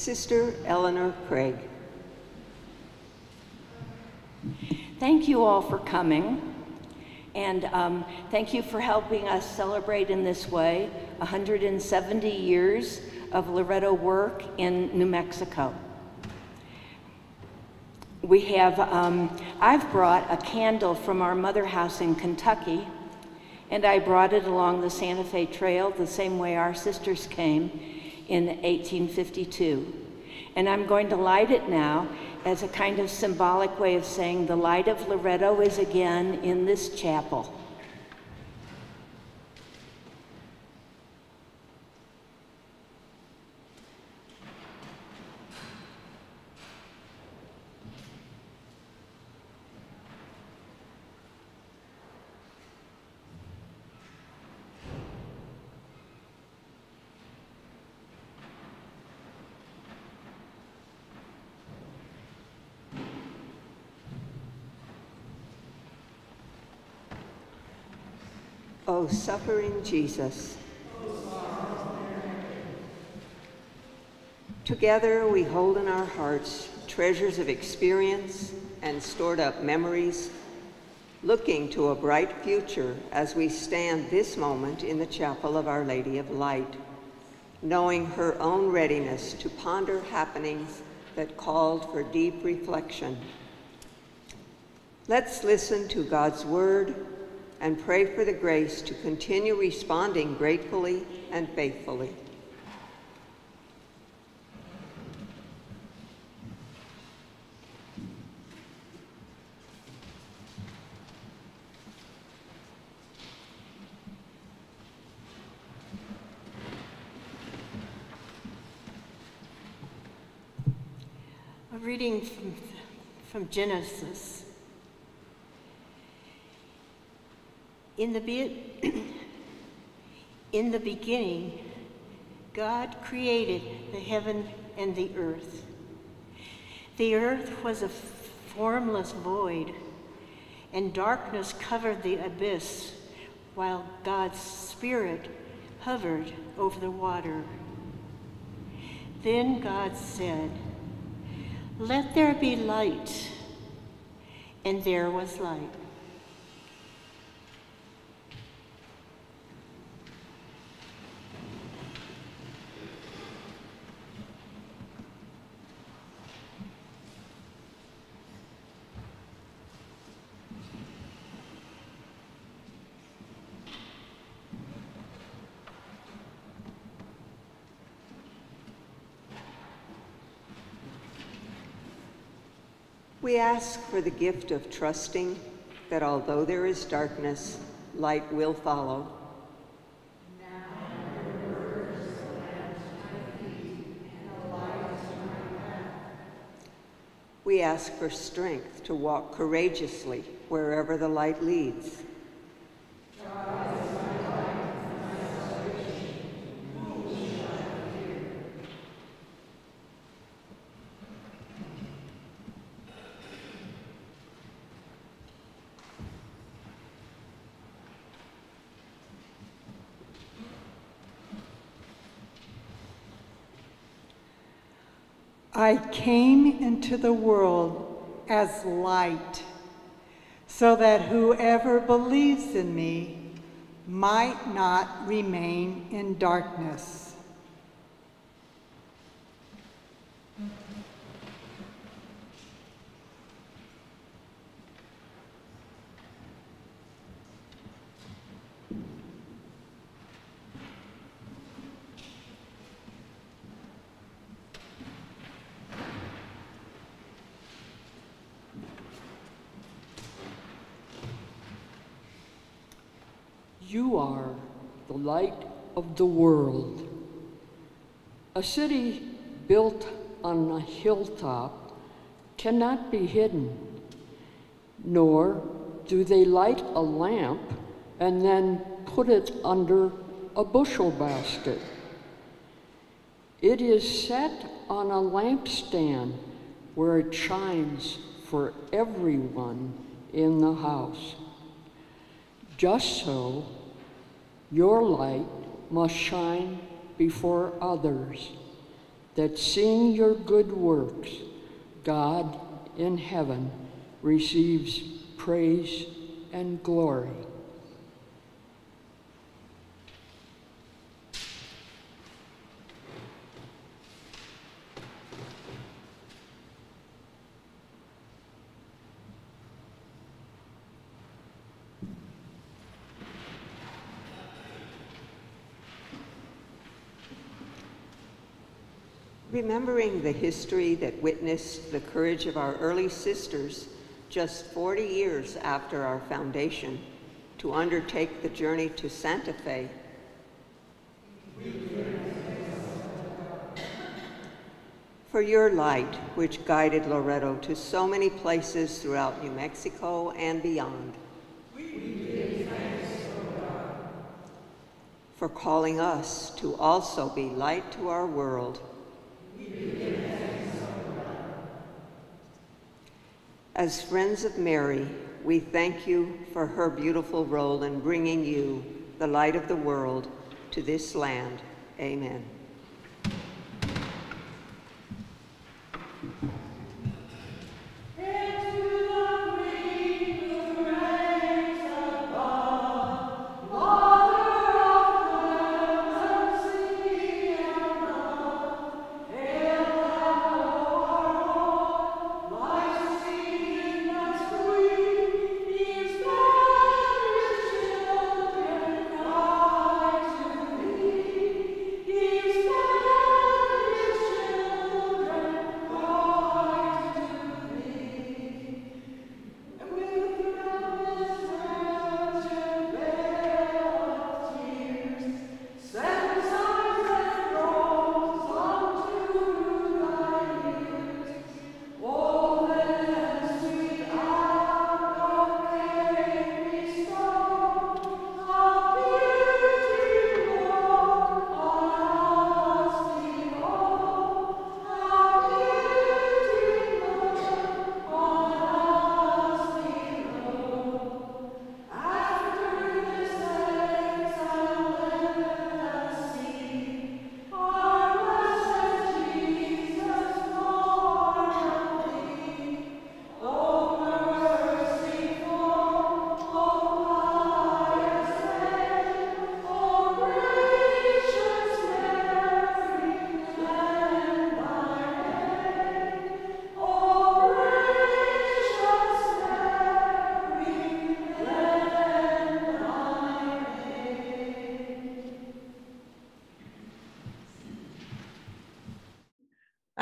Sister Eleanor Craig. Thank you all for coming. And um, thank you for helping us celebrate in this way 170 years of Loretto work in New Mexico. We have, um, I've brought a candle from our mother house in Kentucky, and I brought it along the Santa Fe Trail the same way our sisters came in 1852. And I'm going to light it now as a kind of symbolic way of saying the light of Loretto is again in this chapel. O suffering Jesus. Together we hold in our hearts treasures of experience and stored up memories, looking to a bright future as we stand this moment in the chapel of Our Lady of Light, knowing her own readiness to ponder happenings that called for deep reflection. Let's listen to God's word and pray for the grace to continue responding gratefully and faithfully. A reading from, from Genesis. In the, be- in the beginning, God created the heaven and the earth. The earth was a formless void, and darkness covered the abyss, while God's Spirit hovered over the water. Then God said, Let there be light. And there was light. We ask for the gift of trusting that although there is darkness, light will follow. We ask for strength to walk courageously wherever the light leads. I came into the world as light, so that whoever believes in me might not remain in darkness. You are the light of the world. A city built on a hilltop cannot be hidden, nor do they light a lamp and then put it under a bushel basket. It is set on a lampstand where it shines for everyone in the house. Just so, your light must shine before others, that seeing your good works, God in heaven receives praise and glory. Remembering the history that witnessed the courage of our early sisters just 40 years after our foundation to undertake the journey to Santa Fe. For your light, which guided Loretto to so many places throughout New Mexico and beyond. For calling us to also be light to our world As friends of Mary, we thank you for her beautiful role in bringing you, the light of the world, to this land. Amen.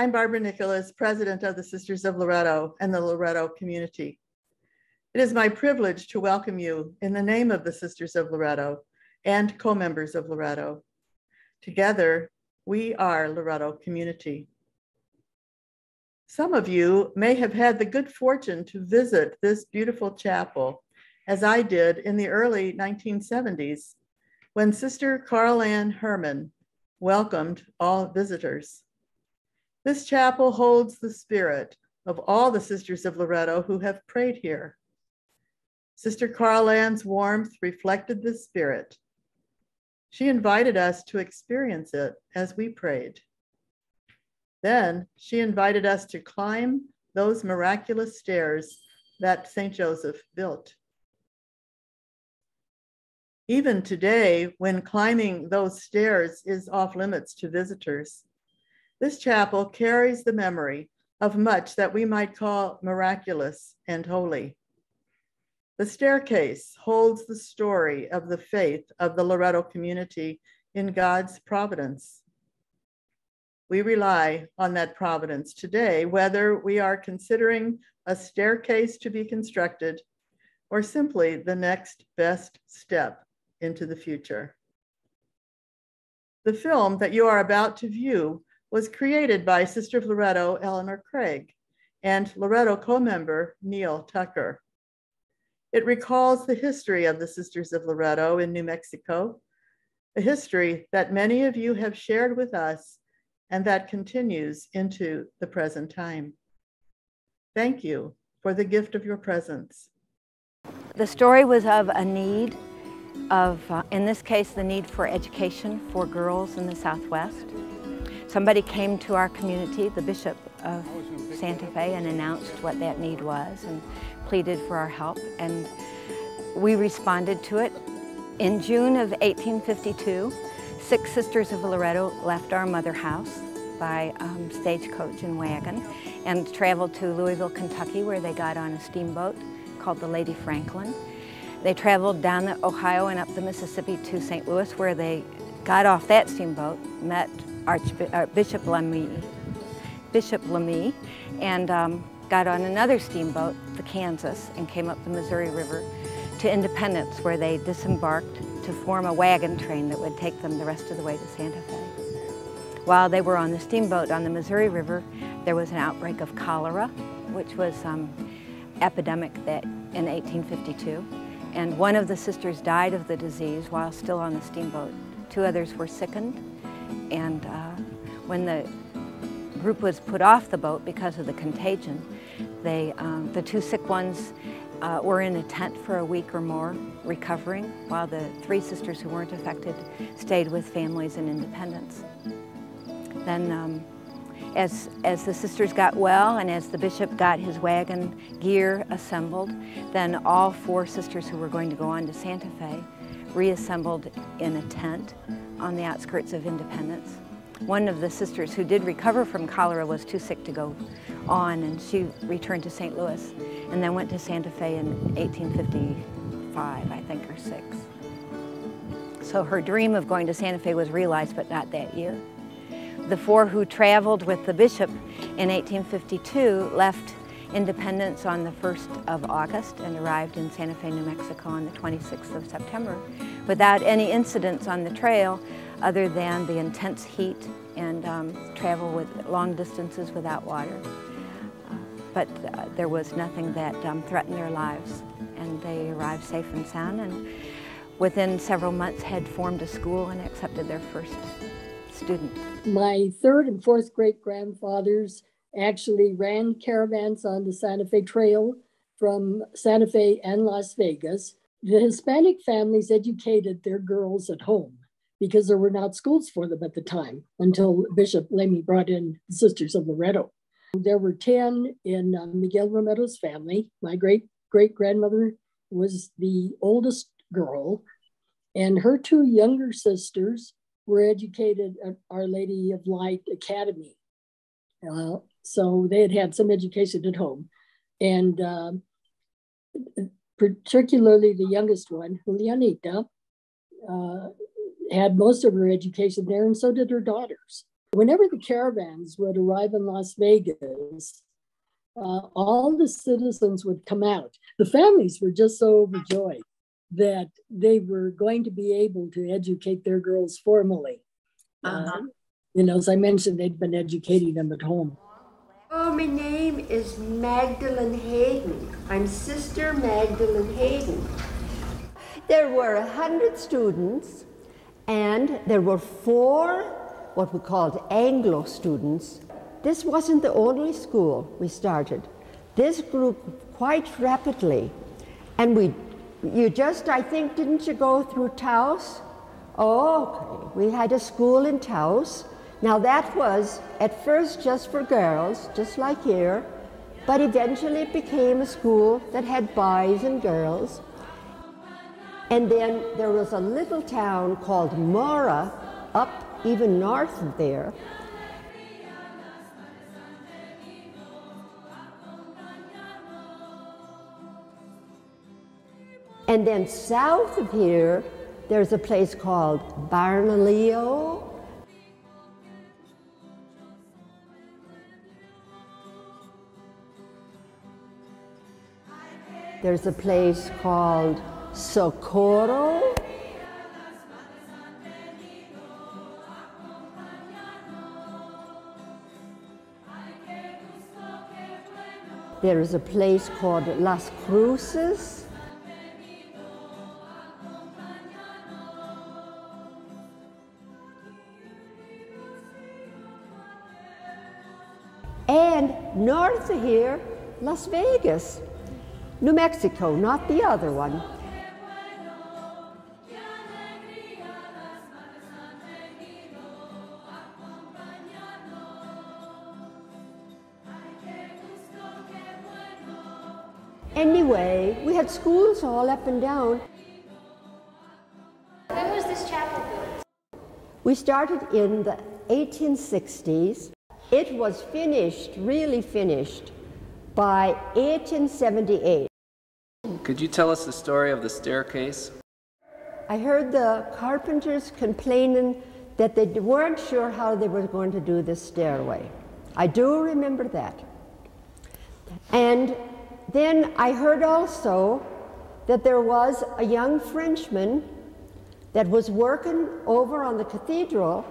I'm Barbara Nicholas, president of the Sisters of Loretto and the Loretto community. It is my privilege to welcome you in the name of the Sisters of Loretto and co-members of Loretto. Together, we are Loretto community. Some of you may have had the good fortune to visit this beautiful chapel, as I did in the early 1970s, when Sister Carl Ann Herman welcomed all visitors. This chapel holds the spirit of all the Sisters of Loretto who have prayed here. Sister Carl Ann's warmth reflected this spirit. She invited us to experience it as we prayed. Then she invited us to climb those miraculous stairs that St. Joseph built. Even today, when climbing those stairs is off limits to visitors, this chapel carries the memory of much that we might call miraculous and holy. The staircase holds the story of the faith of the Loretto community in God's providence. We rely on that providence today, whether we are considering a staircase to be constructed or simply the next best step into the future. The film that you are about to view was created by Sister of Loretto, Eleanor Craig, and Loretto co-member Neil Tucker. It recalls the history of the Sisters of Loretto in New Mexico, a history that many of you have shared with us and that continues into the present time. Thank you for the gift of your presence. The story was of a need of, uh, in this case, the need for education for girls in the Southwest. Somebody came to our community, the Bishop of Santa Fe, and announced what that need was and pleaded for our help. And we responded to it. In June of 1852, six sisters of Loretto left our mother house by um, stagecoach and wagon and traveled to Louisville, Kentucky, where they got on a steamboat called the Lady Franklin. They traveled down the Ohio and up the Mississippi to St. Louis, where they got off that steamboat, met Archbishop uh, Bishop Lamy, Bishop Lamy, and um, got on another steamboat, the Kansas, and came up the Missouri River to Independence, where they disembarked to form a wagon train that would take them the rest of the way to Santa Fe. While they were on the steamboat on the Missouri River, there was an outbreak of cholera, which was um, epidemic that in 1852. And one of the sisters died of the disease while still on the steamboat. Two others were sickened. And uh, when the group was put off the boat because of the contagion, they, um, the two sick ones uh, were in a tent for a week or more recovering, while the three sisters who weren't affected stayed with families in Independence. Then um, as, as the sisters got well and as the bishop got his wagon gear assembled, then all four sisters who were going to go on to Santa Fe reassembled in a tent on the outskirts of Independence. One of the sisters who did recover from cholera was too sick to go on and she returned to St. Louis and then went to Santa Fe in 1855, I think, or six. So her dream of going to Santa Fe was realized, but not that year. The four who traveled with the bishop in 1852 left Independence on the 1st of August and arrived in Santa Fe, New Mexico on the 26th of September without any incidents on the trail other than the intense heat and um, travel with long distances without water. Uh, but uh, there was nothing that um, threatened their lives and they arrived safe and sound and within several months had formed a school and accepted their first students. My third and fourth great grandfathers actually ran caravans on the Santa Fe Trail from Santa Fe and Las Vegas. The Hispanic families educated their girls at home because there were not schools for them at the time until Bishop Lamy brought in the Sisters of Loretto. There were 10 in uh, Miguel Romero's family. My great great grandmother was the oldest girl, and her two younger sisters were educated at Our Lady of Light Academy. Uh, so they had had some education at home. And um, particularly the youngest one, Julianita, uh, had most of her education there, and so did her daughters. Whenever the caravans would arrive in Las Vegas, uh, all the citizens would come out. The families were just so overjoyed that they were going to be able to educate their girls formally. Uh, uh-huh. Uh, you know, as I mentioned, they'd been educating them at home. My name is Magdalene Hayden. I'm Sister Magdalene Hayden. There were a hundred students, and there were four what we called Anglo students. This wasn't the only school we started. This grew quite rapidly, and we you just, I think, didn't you go through Taos? Oh, okay. We had a school in Taos. Now that was at first just for girls, just like here, but eventually it became a school that had boys and girls. And then there was a little town called Mora up even north of there And then south of here, there's a place called Bernalillo. There's a place called Socorro. There is a place called Las Cruces. And north here, Las Vegas, New Mexico, not the other one. Anyway, we had schools all up and down. When was this chapel built? We started in the 1860s. It was finished, really finished, by 1878. Could you tell us the story of the staircase? I heard the carpenters complaining that they weren't sure how they were going to do this stairway. I do remember that. And then I heard also that there was a young Frenchman that was working over on the cathedral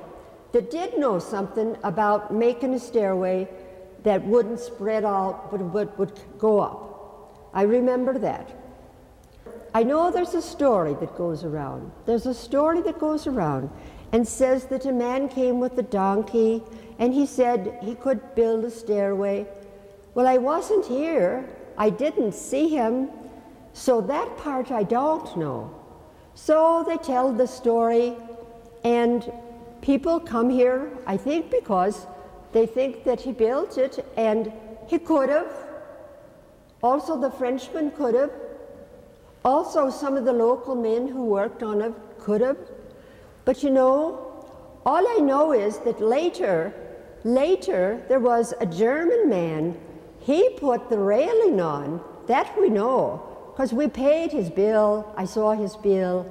that did know something about making a stairway that wouldn't spread out, but would go up. I remember that. I know there's a story that goes around. There's a story that goes around and says that a man came with a donkey and he said he could build a stairway. Well, I wasn't here. I didn't see him. So that part I don't know. So they tell the story, and people come here, I think, because they think that he built it, and he could have. Also, the Frenchman could have. Also, some of the local men who worked on it could have. But you know, all I know is that later, later, there was a German man. He put the railing on. That we know, because we paid his bill. I saw his bill.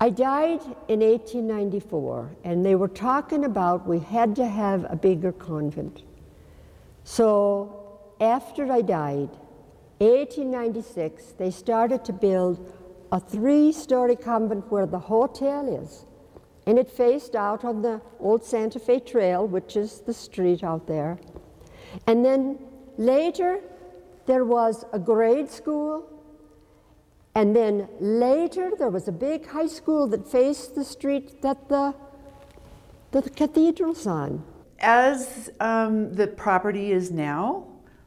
I died in 1894, and they were talking about we had to have a bigger convent. So after I died, 1896, they started to build a three story convent where the hotel is. And it faced out on the old Santa Fe Trail, which is the street out there. And then later, there was a grade school. And then later, there was a big high school that faced the street that the, the cathedral's on. As um, the property is now,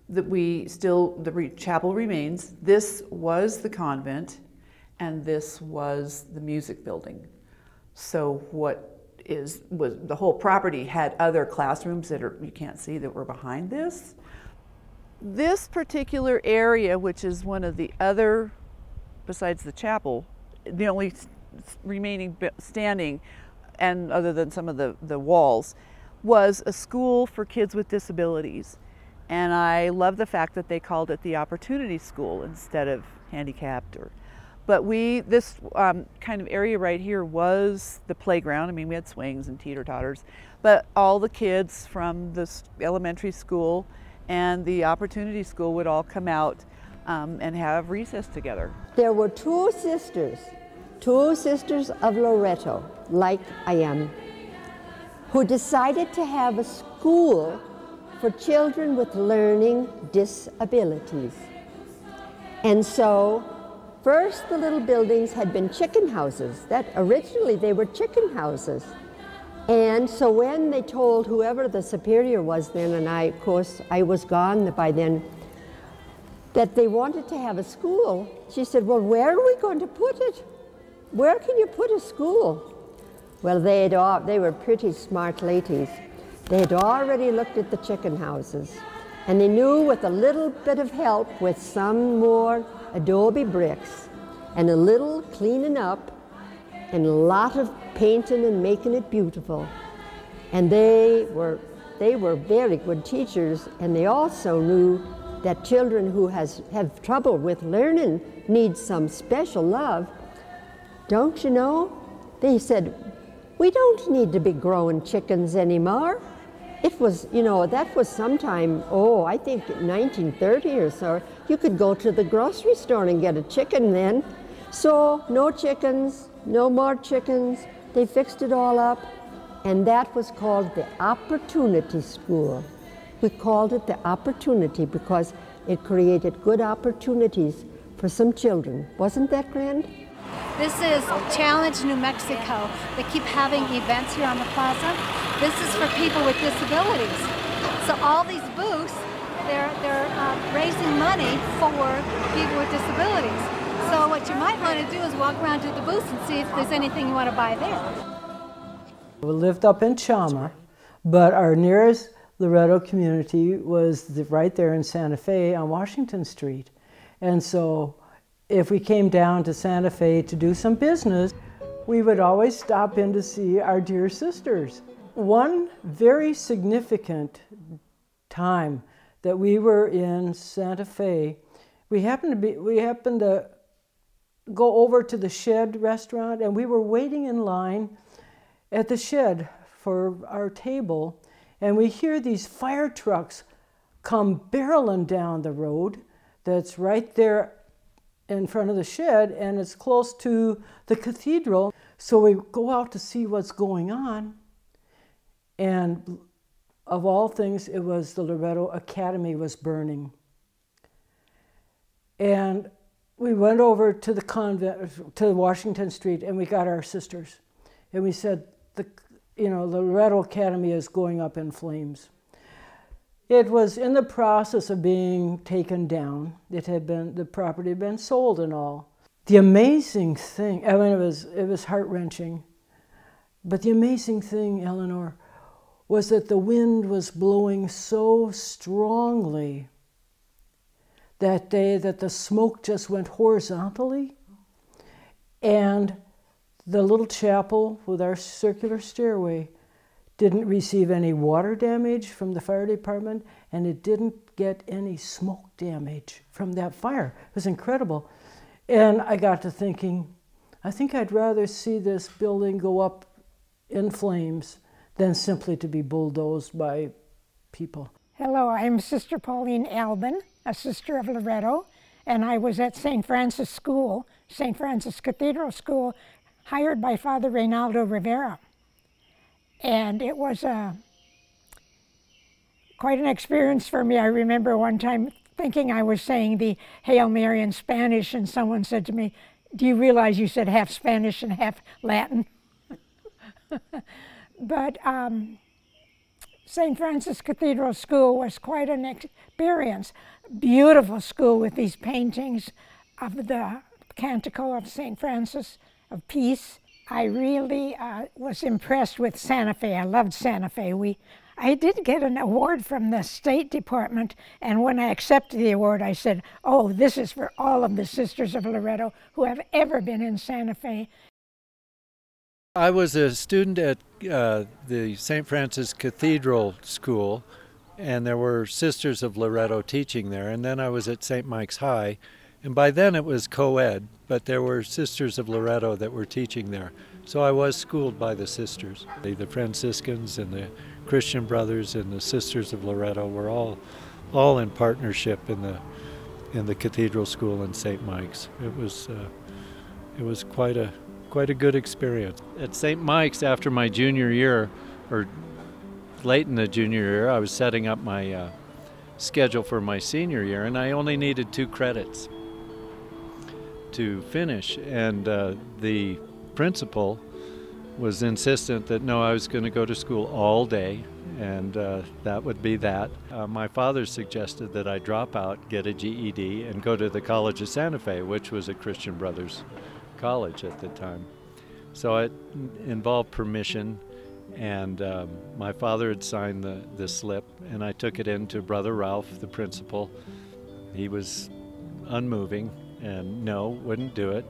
that we still, the chapel remains, this was the convent and this was the music building. So what is was the whole property had other classrooms that are you can't see that were behind this. This particular area, which is one of the other, besides the chapel, the only remaining standing, and other than some of the, the walls, was a school for kids with disabilities. And I love the fact that they called it the Opportunity School instead of handicapped or but we, this um, kind of area right here was the playground. I mean, we had swings and teeter totters, but all the kids from the elementary school and the opportunity school would all come out um, and have recess together. There were two sisters, two sisters of Loretto, like I am, who decided to have a school for children with learning disabilities. And so First, the little buildings had been chicken houses. That originally they were chicken houses. And so when they told whoever the superior was then, and I, of course, I was gone by then, that they wanted to have a school, she said, Well, where are we going to put it? Where can you put a school? Well, they, had all, they were pretty smart ladies. They had already looked at the chicken houses, and they knew with a little bit of help, with some more adobe bricks and a little cleaning up and a lot of painting and making it beautiful. And they were, they were very good teachers and they also knew that children who has, have trouble with learning need some special love. Don't you know? They said, we don't need to be growing chickens anymore. It was, you know, that was sometime, oh, I think 1930 or so. You could go to the grocery store and get a chicken then. So, no chickens, no more chickens. They fixed it all up, and that was called the Opportunity School. We called it the Opportunity because it created good opportunities for some children. Wasn't that grand? This is Challenge New Mexico. They keep having events here on the plaza. This is for people with disabilities. So all these booths, they're, they're uh, raising money for people with disabilities. So what you might want to do is walk around to the booths and see if there's anything you want to buy there. We lived up in Chalmer, but our nearest Loretto community was the, right there in Santa Fe on Washington Street. And so if we came down to Santa Fe to do some business, we would always stop in to see our dear sisters. One very significant time that we were in Santa Fe, we happened to be we happened to go over to the Shed restaurant and we were waiting in line at the Shed for our table and we hear these fire trucks come barreling down the road that's right there in front of the shed and it's close to the cathedral. So we go out to see what's going on. And of all things, it was the Loretto Academy was burning. And we went over to the convent, to Washington Street, and we got our sisters. And we said, the, you know, the Loretto Academy is going up in flames. It was in the process of being taken down. It had been, the property had been sold and all. The amazing thing, I mean, it was, it was heart wrenching. But the amazing thing, Eleanor, was that the wind was blowing so strongly that day that the smoke just went horizontally. And the little chapel with our circular stairway didn't receive any water damage from the fire department, and it didn't get any smoke damage from that fire. It was incredible. And I got to thinking, I think I'd rather see this building go up in flames than simply to be bulldozed by people. Hello, I'm Sister Pauline Albin, a sister of Loretto, and I was at St. Francis School, St. Francis Cathedral School, hired by Father Reynaldo Rivera. And it was a, quite an experience for me. I remember one time thinking I was saying the Hail Mary in Spanish, and someone said to me, Do you realize you said half Spanish and half Latin? but um, St. Francis Cathedral School was quite an experience. Beautiful school with these paintings of the Canticle of St. Francis of Peace I really uh, was impressed with Santa Fe. I loved Santa Fe. We, I did get an award from the State Department, and when I accepted the award, I said, "Oh, this is for all of the Sisters of Loretto who have ever been in Santa Fe." I was a student at uh, the St. Francis Cathedral School, and there were Sisters of Loretto teaching there. And then I was at St. Mike's High, and by then it was co ed, but there were Sisters of Loretto that were teaching there. So I was schooled by the sisters. The Franciscans and the Christian Brothers and the Sisters of Loretto were all, all in partnership in the, in the Cathedral School in St. Mike's. It was, uh, it was quite a, quite a good experience. At St. Mike's, after my junior year, or late in the junior year, I was setting up my uh, schedule for my senior year, and I only needed two credits to finish. And uh, the principal was insistent that no, I was going to go to school all day, and uh, that would be that. Uh, my father suggested that I drop out, get a GED, and go to the College of Santa Fe, which was a Christian Brothers college at the time. So it involved permission, and um, my father had signed the, the slip, and I took it in to Brother Ralph, the principal. He was unmoving, and no, wouldn't do it.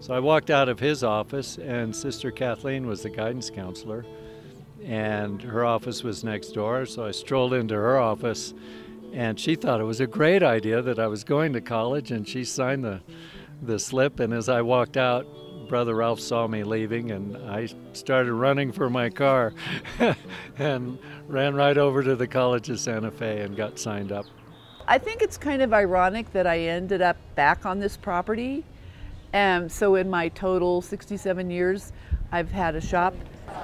So I walked out of his office, and Sister Kathleen was the guidance counselor, and her office was next door. So I strolled into her office, and she thought it was a great idea that I was going to college, and she signed the, the slip. And as I walked out, Brother Ralph saw me leaving, and I started running for my car and ran right over to the College of Santa Fe and got signed up. I think it's kind of ironic that I ended up back on this property. And so in my total 67 years, I've had a shop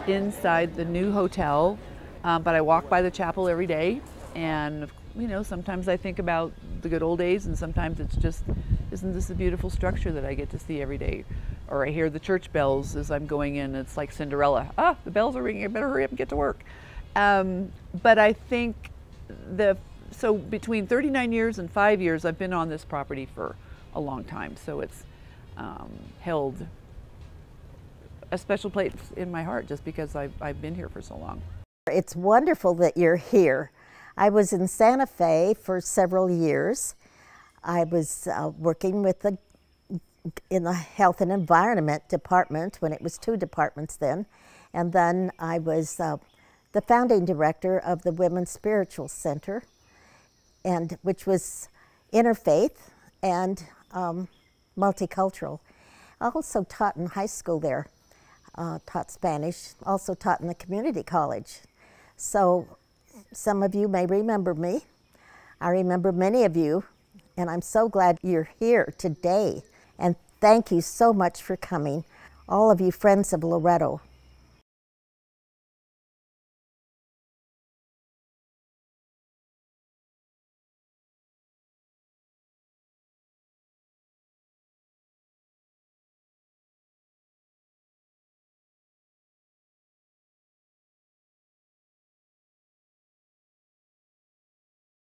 inside the new hotel, um, but I walk by the chapel every day. And, you know, sometimes I think about the good old days, and sometimes it's just, isn't this a beautiful structure that I get to see every day? Or I hear the church bells as I'm going in. It's like Cinderella. Ah, the bells are ringing. I better hurry up and get to work. Um, but I think the so between 39 years and five years, I've been on this property for a long time. So it's um, held a special place in my heart just because I've, I've been here for so long. It's wonderful that you're here. I was in Santa Fe for several years. I was uh, working with the in the health and environment department when it was two departments then, and then I was uh, the founding director of the Women's Spiritual Center, and which was interfaith and um, multicultural. I also taught in high school there, uh, taught Spanish, also taught in the community college. So some of you may remember me. I remember many of you, and I'm so glad you're here today. And thank you so much for coming, all of you friends of Loretto.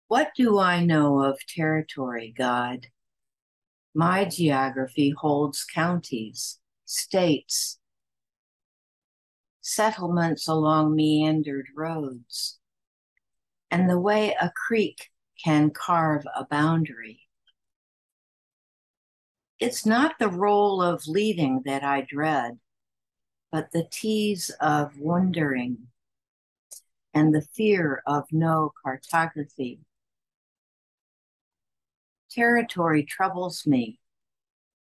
What do I know of territory, God? My geography holds counties, states, settlements along meandered roads, and the way a creek can carve a boundary. It's not the role of leading that I dread, but the tease of wondering and the fear of no cartography. Territory troubles me.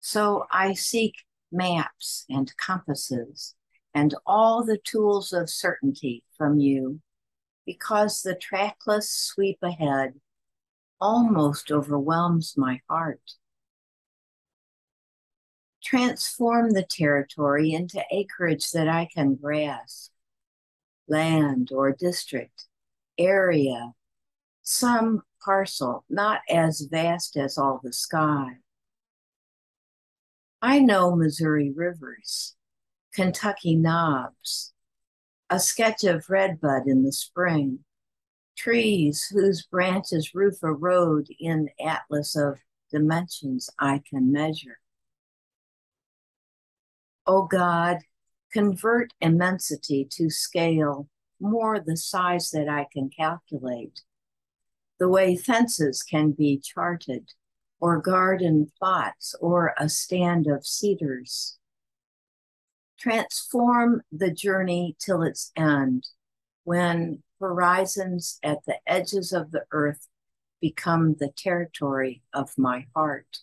So I seek maps and compasses and all the tools of certainty from you because the trackless sweep ahead almost overwhelms my heart. Transform the territory into acreage that I can grasp, land or district, area, some parcel, not as vast as all the sky. I know Missouri rivers, Kentucky knobs, a sketch of redbud in the spring, trees whose branches roof a road in atlas of dimensions I can measure. O oh God, convert immensity to scale more the size that I can calculate the way fences can be charted, or garden plots, or a stand of cedars. Transform the journey till its end, when horizons at the edges of the earth become the territory of my heart.